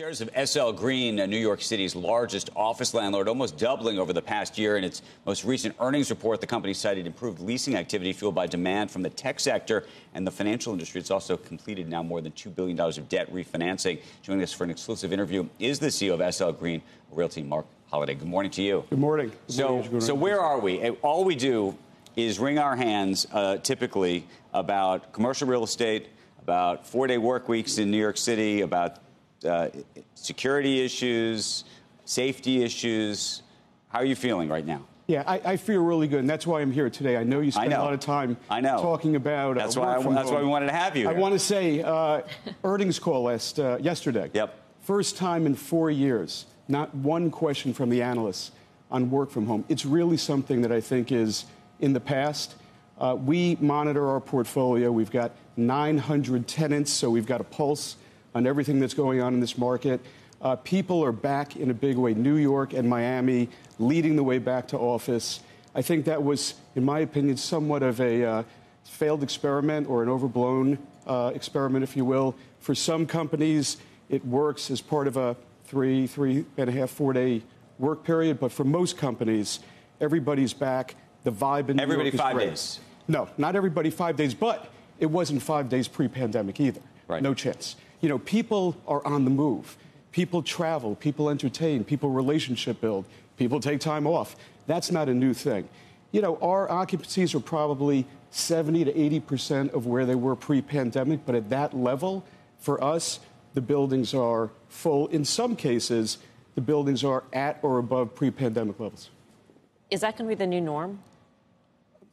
Shares of SL Green, New York City's largest office landlord, almost doubling over the past year. In its most recent earnings report, the company cited improved leasing activity fueled by demand from the tech sector and the financial industry. It's also completed now more than $2 billion of debt refinancing. Joining us for an exclusive interview is the CEO of SL Green Realty, Marc Holliday. Good morning to you. Good morning. Good so, morning. so where are we? All we do is wring our hands, uh, typically, about commercial real estate, about four-day work weeks in New York City, about uh, security issues, safety issues. How are you feeling right now? Yeah, I, I, feel really good, and that's why I'm here today. I know you spent know. a lot of time I know. talking about. That's uh, why. I, that's why we wanted to have you. I want to say uh, earnings call last uh, yesterday. Yep. First time in four years, not one question from the analysts on work from home. It's really something that I think is in the past. Uh, we monitor our portfolio. We've got 900 tenants, so we've got a pulse on everything that's going on in this market. Uh, people are back in a big way. New York and Miami leading the way back to office. I think that was, in my opinion, somewhat of a uh, failed experiment or an overblown uh, experiment, if you will. For some companies, it works as part of a three, three and a half, four day work period. But for most companies, everybody's back. The vibe in everybody New York is five great. days. No, not everybody five days, but it wasn't five days pre-pandemic either. Right. No chance. You know, people are on the move. People travel, people entertain, people relationship build, people take time off. That's not a new thing. You know, our occupancies are probably 70 to 80 percent of where they were pre-pandemic, but at that level, for us, the buildings are full. In some cases, the buildings are at or above pre-pandemic levels. Is that going to be the new norm?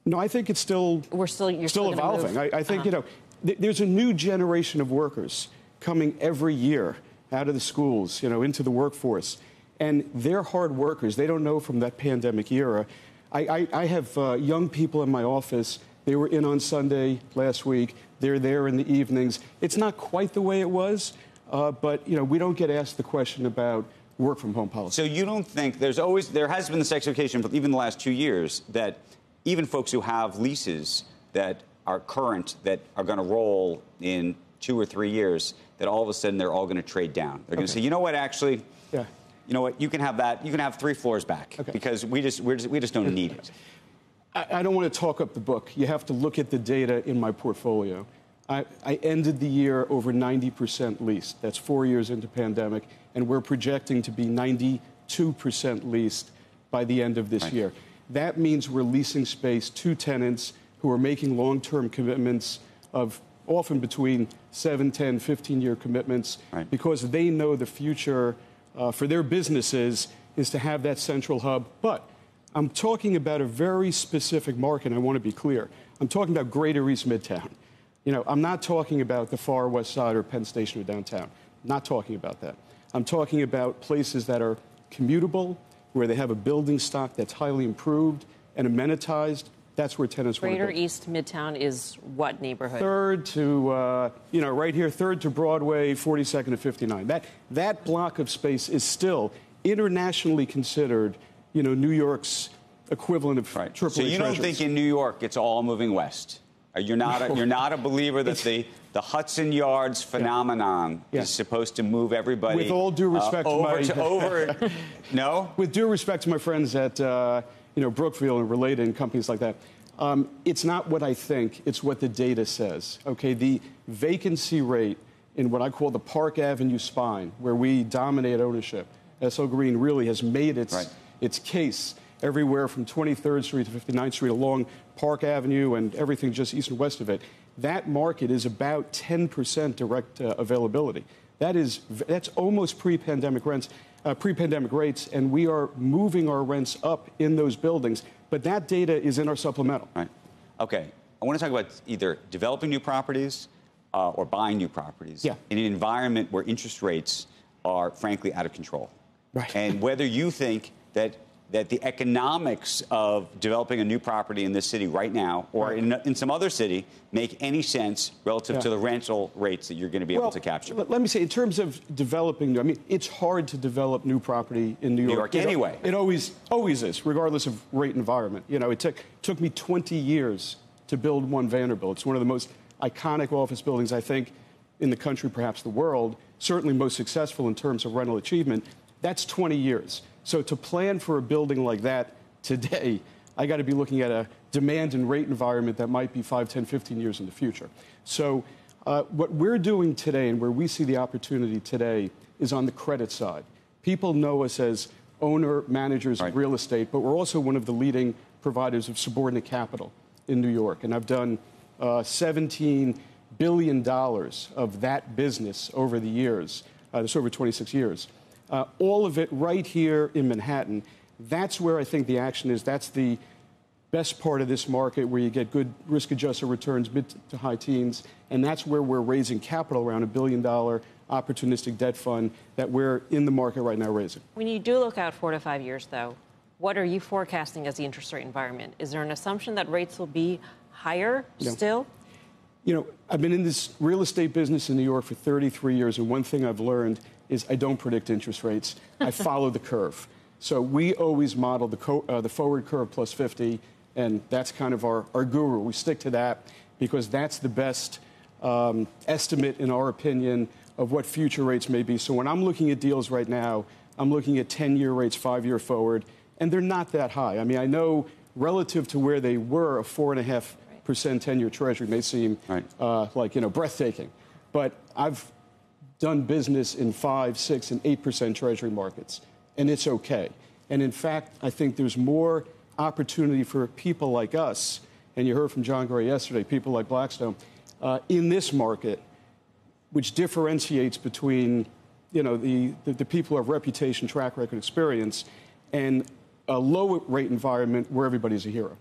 No, I think it's still we're still still, still evolving. I, I, think uh-huh. you know th- there's a new generation of workers coming every year out of the schools, you know, into the workforce. And they're hard workers. They don't know from that pandemic era. I, I, I have uh, young people in my office. They were in on Sunday last week. They're there in the evenings. It's not quite the way it was, uh, but you know, we don't get asked the question about work from home policy. So you don't think there's always there has been this expectation, even the last two years, that even folks who have leases that are current that are going to roll in two or three years, that all of a sudden they're all going to trade down. They're going to say, you know what, actually, yeah. you know what, you can have that, you can have three floors back okay. because we just, just, we just don't need it. I, I, don't want to talk up the book. You have to look at the data in my portfolio. I, I ended the year over 90% leased. That's four years into pandemic, and we're projecting to be 92% leased by the end of this right. year. That means we're leasing space to tenants who are making long-term commitments of often between 7, 10, 15 year commitments right. because they know the future uh, for their businesses is to have that central hub. But I'm talking about a very specific market, I want to be clear. I'm talking about Greater East Midtown. You know, I'm not talking about the far west side or Penn Station or downtown. I'm not talking about that. I'm talking about places that are commutable, where they have a building stock that's highly improved and amenitized, that's where tenants Greater East Midtown is what neighborhood? Third to, uh, you know, right here, third to Broadway, 42nd to 59. That, that block of space is still internationally considered, you know, New York's equivalent of right. triple So you treasures. don't think in New York it's all moving west? You're not a, you're not a believer that the, the Hudson Yards phenomenon yeah. is supposed to move everybody. With all due respect uh, over to my, over, no. With due respect to my friends at uh, you know Brookfield and Related and companies like that, um, it's not what I think. It's what the data says. Okay, the vacancy rate in what I call the Park Avenue spine, where we dominate ownership, SL Green really has made its right. its case everywhere from 23rd Street to 59th Street along Park Avenue and everything just east and west of it. That market is about 10% direct uh, availability. That is that's almost pre-pandemic rents, uh, pre-pandemic rates, and we are moving our rents up in those buildings. But that data is in our supplemental. Right. Okay. I want to talk about either developing new properties uh, or buying new properties yeah. in an environment where interest rates are frankly out of control. Right. And whether you think that that the economics of developing a new property in this city right now or in, uh, in some other city make any sense relative yeah. to the rental rates that you're going to be well, able to capture. Let me say, in terms of developing, I mean, it's hard to develop new property in New York. New York it, anyway. It always, always is, regardless of rate environment. You know, it took, took me 20 years to build one Vanderbilt. It's one of the most iconic office buildings, I think, in the country, perhaps the world, certainly most successful in terms of rental achievement, that's 20 years. So to plan for a building like that today, I got to be looking at a demand and rate environment that might be 5, 10, 15 years in the future. So uh, what we're doing today and where we see the opportunity today is on the credit side. People know us as owner managers Right. of real estate, but we're also one of the leading providers of subordinate capital in New York. And I've done uh, 17 billion dollars of that business over the years. Uh, that's over 26 years. Uh, all of it right here in Manhattan. That's where I think the action is. That's the best part of this market where you get good risk adjusted returns, mid to high teens. And that's where we're raising capital around a billion dollar opportunistic debt fund that we're in the market right now raising. When you do look out four to five years, though, what are you forecasting as the interest rate environment? Is there an assumption that rates will be higher No. still? You know, I've been in this real estate business in New York for 33 years, and one thing I've learned is I don't predict interest rates. I follow the curve. So we always model the, co- uh, the forward curve plus 50, and that's kind of our, our guru. We stick to that because that's the best um, estimate, in our opinion, of what future rates may be. So when I'm looking at deals right now, I'm looking at 10 year rates, five year forward, and they're not that high. I mean, I know relative to where they were, a four and a half percent 10 year treasury may seem Right. uh, like, you know, breathtaking. But I've done business in five, six, and eight percent treasury markets, and it's okay. And in fact, I think there's more opportunity for people like us, and you heard from John Gray yesterday, people like Blackstone, uh, in this market, which differentiates between, you know, the, the, the people who have reputation, track record, experience, and a low rate environment where everybody's a hero.